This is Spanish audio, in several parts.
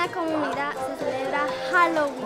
La comunidad se celebra Halloween.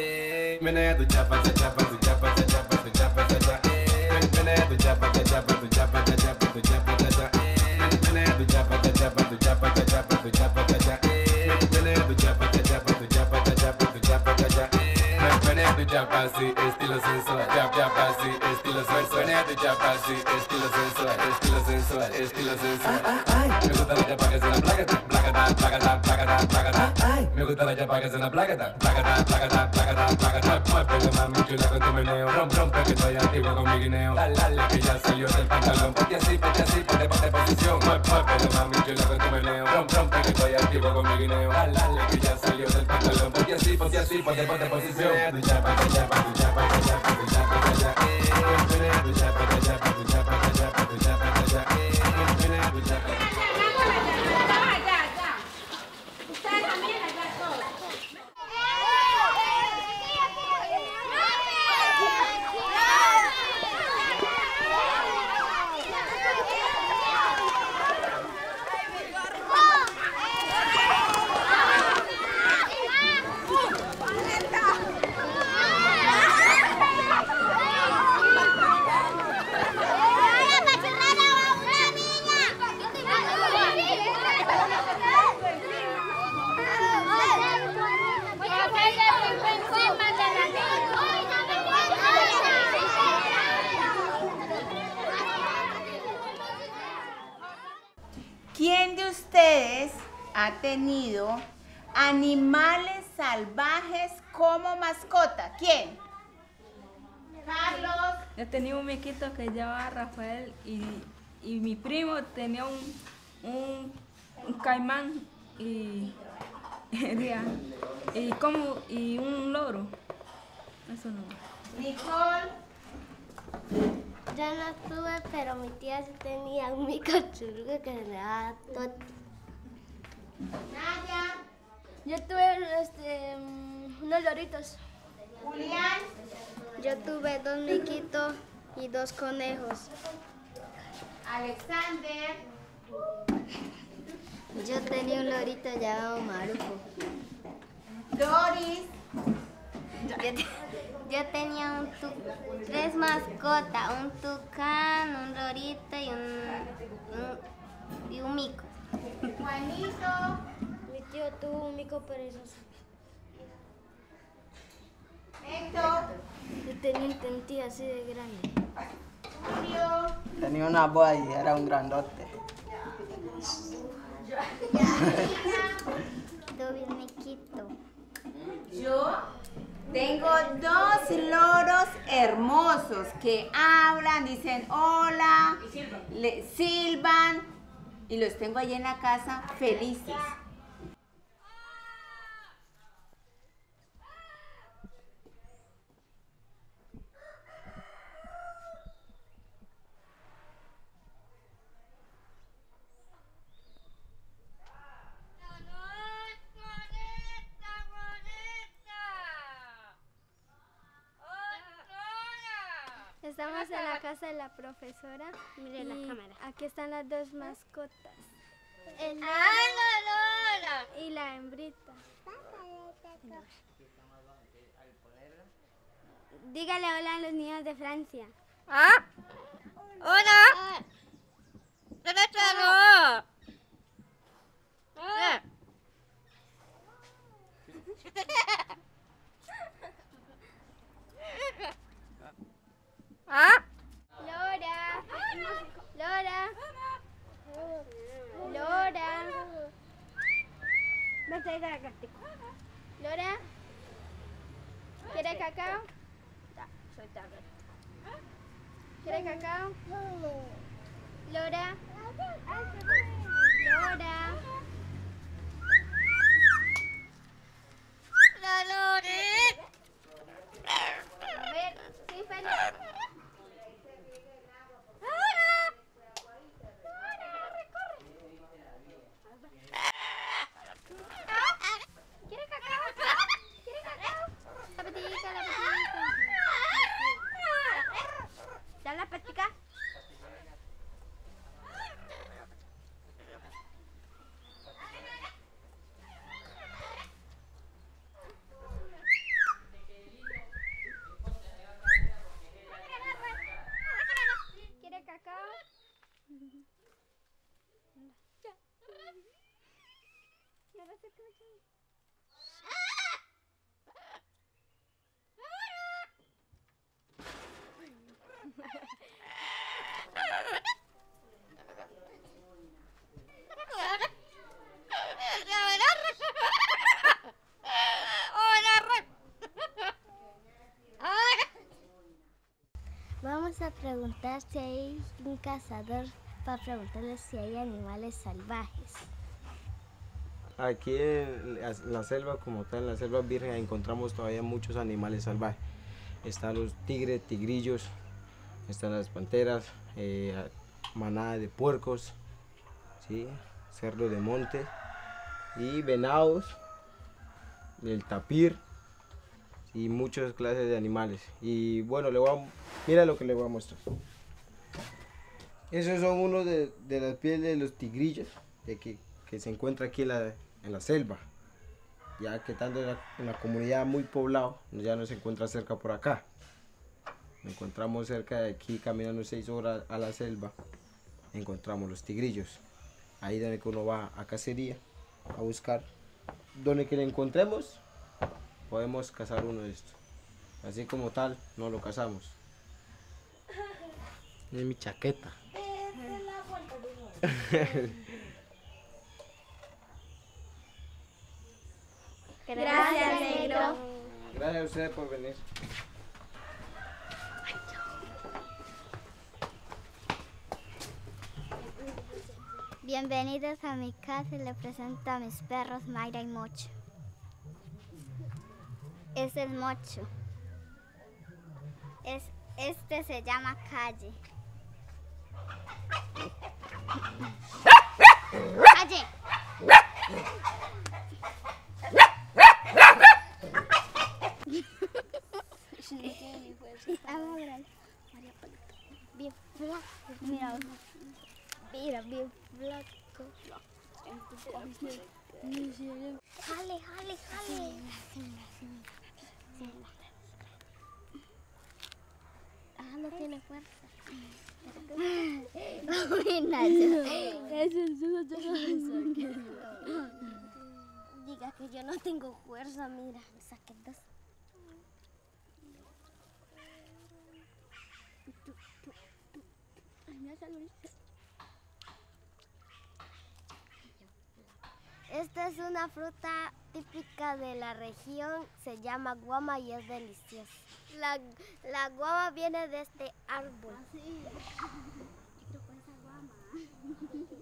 baby. Chapa así, estilo sensual. Chap, chapa así, estilo sensual. Menea tu chapa así, estilo sensual, estilo sensual, estilo sensual. Me gusta la chapa que suena placata, placata, placata, placata, placata. Me gusta la chapa que suena placata, placata, placata, placata, placata. Chula con tu meneo. Rompe, rompe, que estoy con mi guineo. Dale, que ya salió del pantalón. Ponte así, ponte así, ponte, ponte posición. Chula con tu meneo. Rompe, rompe, que con mi guineo. Dale, que ya pantalón. Ponte así, ponte así, ponte, ponte posición. Tu salvajes como mascota? ¿Quién? Carlos. Yo tenía un miquito que se llamaba Rafael y, y mi primo tenía un, un, un caimán y, y, como, y un loro. Eso no. Nicole. Yo no tuve, pero mi tía sí tenía un mico churro que se llamaba Toti. Naya. Yo tuve este, mm, unos loritos. Julián. Yo tuve dos miquitos y dos conejos. Alexander. Yo tenía un lorito llamado Marufo. Doris. Yo, te- yo tenía un tu- tres mascotas, un tucán, un lorito y un, un- y un mico. Juanito. Tío tuvo un mico perezoso. Héctor. Yo tenía un tentí así de grande. Julio. Tenía una boa y era un grandote. Miquito. Yo tengo dos loros hermosos que hablan, dicen hola, le silban y los tengo allí en la casa felices. Mire la cámara. Aquí están las dos ah. mascotas. El ¡Ah! Y la hembrita. Dígale hola a los niños de Francia. ¿Ah? ¡Hola! ¡Hola, ¿Ah? Loda Loda Loda Loda ¿Quieres cacao? Soy tarde. ¿Quieres cacao? Loda Loda La Lore. A ver, sí, Fanny. la práctica A preguntar si hay un cazador para preguntarle si hay animales salvajes. Aquí en la- selva, como tal, en la selva virgen, encontramos todavía muchos animales salvajes. Están los tigres, tigrillos, están las panteras, eh, manada de puercos, cerdo de monte y venados, el tapir y muchas clases de animales. Y bueno, le voy a, mira lo que le voy a mostrar. Esos son unos de, de las pieles de los tigrillos que, se encuentra aquí en la, en la selva. Ya que estando en la, en la comunidad muy poblado, ya no se encuentra cerca por acá. Encontramos cerca de aquí, caminando seis horas a la selva, encontramos los tigrillos. Ahí donde uno va a cacería, a buscar. Donde que le encontremos, podemos cazar uno de estos. Así como tal, no lo cazamos. Es mi chaqueta. Gracias, negro. Gracias a ustedes por venir. Bienvenidos a mi casa y le presento a mis perros Mayra y Mocho. Es el Mocho. Es, este se llama Calle. ¡Calle! Bien. Mira, mira, bien. Jale, jale, jale. Ah, no tiene fuerza. Nacho. Diga que yo no tengo fuerza, mira, saqué dos. Esta es una fruta típica de la región, se llama guama y es deliciosa. La, guama viene de este árbol.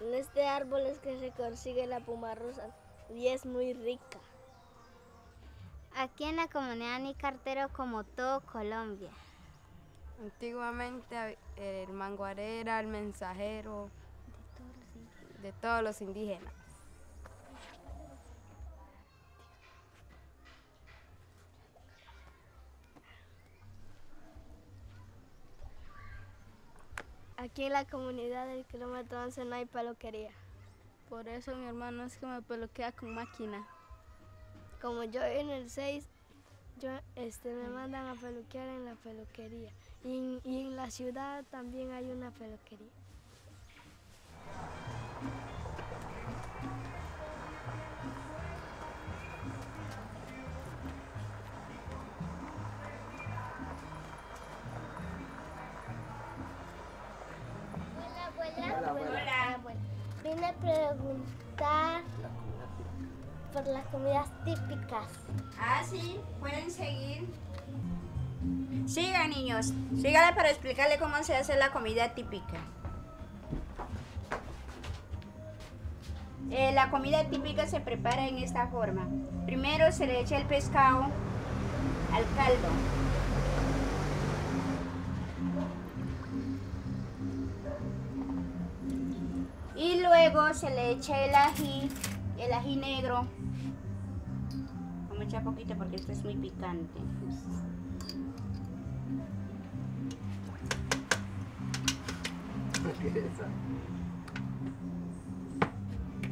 En este árbol es que se consigue la puma rosa y es muy rica. Aquí en la comunidad ni cartero como todo Colombia. Antiguamente hab- el manguaré era el mensajero de todos los indígenas. Aquí en la comunidad del kilómetro 11 no hay peluquería. Por eso mi hermano es que me peluquea con máquina. Como yo en el 6 Yo, este, me mandan a peluquear en la peluquería. Y, y en la ciudad también hay una peluquería. Preguntar por las comidas típicas. Ah, sí, pueden seguir. Siga, niños. Sígale para explicarle cómo se hace la comida típica. Eh, la comida típica se prepara en esta forma. Primero se le echa el pescado al caldo. Luego se le echa el ají, el ají negro. Vamos a echar poquito porque esto es muy picante.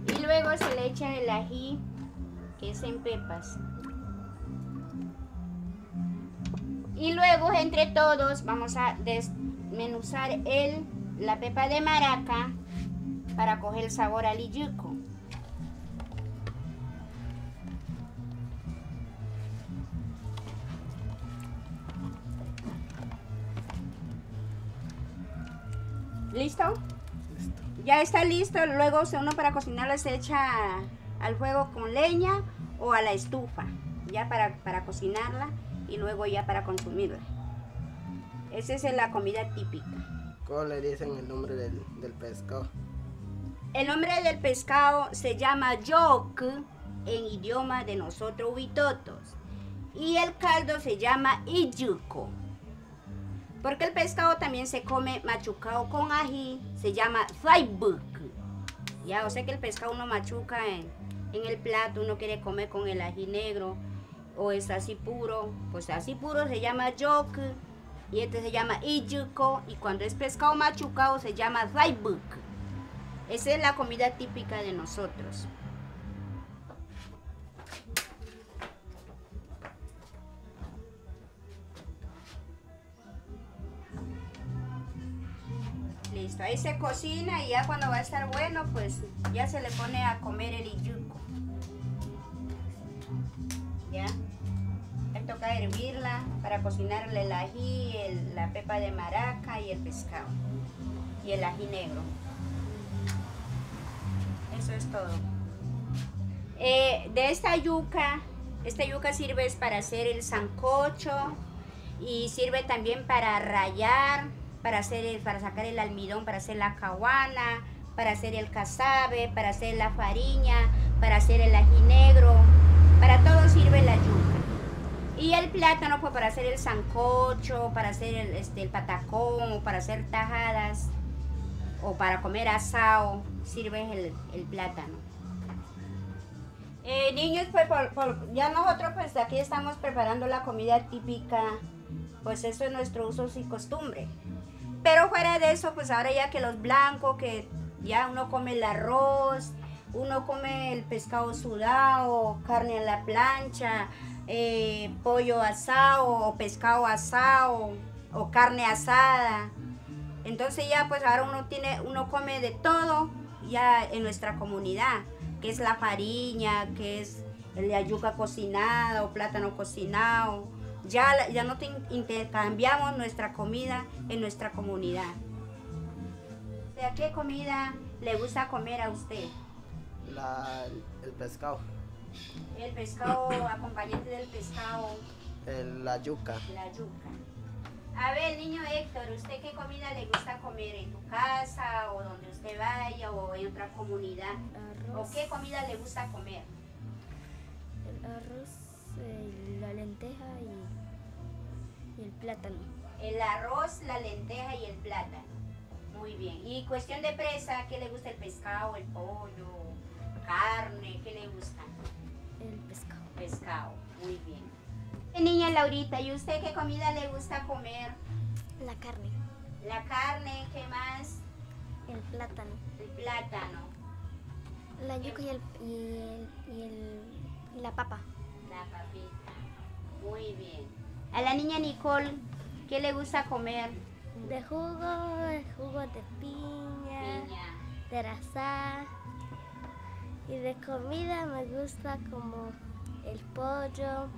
Y luego se le echa el ají, que es en pepas. Y luego entre todos vamos a desmenuzar el, la pepa de maraca para coger el sabor al iyuco. ¿Listo? Ya está listo, luego se- uno para cocinarlo se echa al fuego con leña o a la estufa, ya para, para cocinarla y luego ya para consumirla. Esa es la comida típica. ¿Cómo le dicen el nombre del, del pescado? El nombre del pescado se llama yok en idioma de nosotros huitotos. Y el caldo se llama iyuco. Porque el pescado también se come machucado con ají, se llama zaibuk. Ya, o sea que el pescado uno machuca en, en el plato, uno quiere comer con el ají negro o es así puro, pues así puro se llama yok y este se llama iyuco y cuando es pescado machucado se llama zaibuk. Esa es la comida típica de nosotros. Listo, ahí se cocina y ya cuando va a estar bueno, pues ya se le pone a comer el iyuco. ¿Ya? Ahí toca hervirla para cocinarle el ají, la pepa de maraca y el pescado. Y el ají negro. Eso es todo. Eh, de esta yuca, esta yuca sirve para hacer el sancocho y sirve también para rayar, para hacer el- para sacar el almidón, para hacer la caguana, para hacer el casabe, para hacer la fariña, para hacer el ají negro, para todo sirve la yuca. Y el plátano pues para hacer el sancocho, para hacer el, este, el patacón, para hacer tajadas o para comer asado, sirve el, plátano. Eh, niños, pues ya nosotros pues aquí estamos preparando la comida típica, pues eso es nuestro uso y costumbre. Pero fuera de eso, pues ahora ya que los blancos, que ya uno come el arroz, uno come el pescado sudado, carne a la plancha, eh, pollo asado o pescado asado o carne asada. Entonces ya pues ahora uno tiene, uno come de todo ya en nuestra comunidad, que es la fariña, que es el de yuca cocinada o plátano cocinado. Ya, ya no te in- intercambiamos nuestra comida en nuestra comunidad. ¿De qué comida le gusta comer a usted? La, el pescado, El pescado, acompañante del pescado, el- la yuca. la yuca. A ver, niño Héctor, ¿usted qué comida le gusta comer en tu casa o donde usted vaya o en otra comunidad? Arroz. ¿O qué comida le gusta comer? El arroz, eh, la lenteja y, y el plátano. El arroz, la lenteja y el plátano. Muy bien. Y cuestión de presa, ¿qué le gusta el pescado, el pollo, carne? ¿Qué le gusta? El pescado. Pescado. Muy bien. Niña Laurita, ¿y usted qué comida le gusta comer? La carne. La carne, ¿qué más? El plátano. El plátano, La yuca y, el, y, el, y, el- la papa. la papita. Muy bien. A la niña Nicole, ¿qué le gusta comer? De jugo, de jugo de piña, de razá. Y de comida me gusta como el pollo,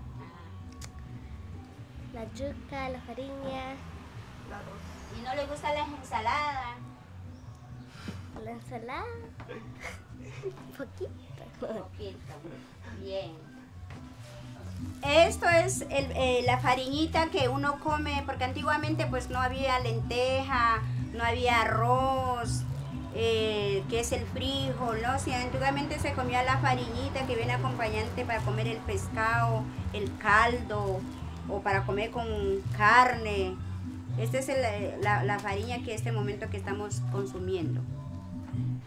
la yuca, la fariña. ¿Y no le gusta la ensalada? La ensalada. Poquito. Poquito. Bien. Esto es el- eh, la fariñita que uno come, porque antiguamente pues no había lenteja, no había arroz, eh, que es el frijol, ¿no? Si antiguamente se comía la fariñita que viene acompañante para comer el pescado, el caldo, o para comer con carne. Esta es la, la fariña que este momento que estamos consumiendo.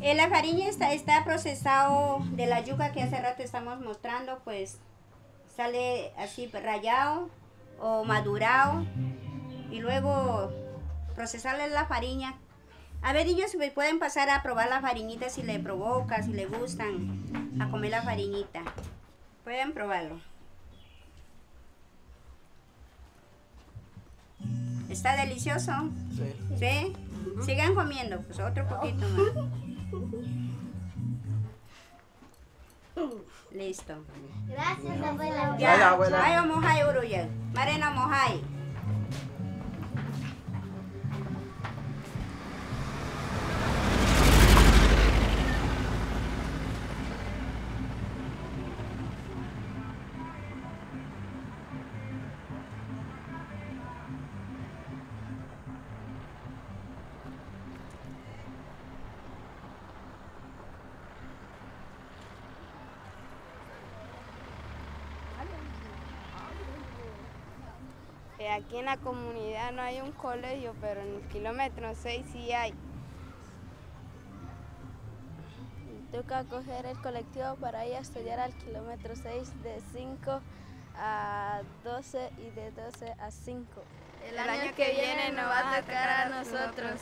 Eh, la fariña está, está procesado de la yuca que hace rato estamos mostrando, pues sale así rayado o madurado y luego procesarle la fariña. A ver, niños, si pueden pasar a probar la fariñita si le provoca, si le gustan a comer la fariñita. Pueden probarlo. ¿Está delicioso? Sí. ¿Sí? Sigan comiendo, pues otro poquito más. Listo. Gracias, abuela. Ya, abuela. Ayo mohai uruya. Marena mohai. Aquí en la comunidad no hay un colegio, pero en el kilómetro 6 sí hay. Toca coger el colectivo para ir a estudiar al kilómetro 6 de 5 a 12 y de 12 a 5. El año que viene nos va a tocar a nosotros.